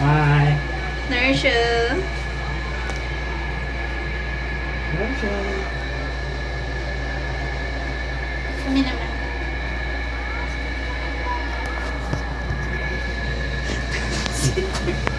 Why nourish her? Nourish her. I mean, I'm not.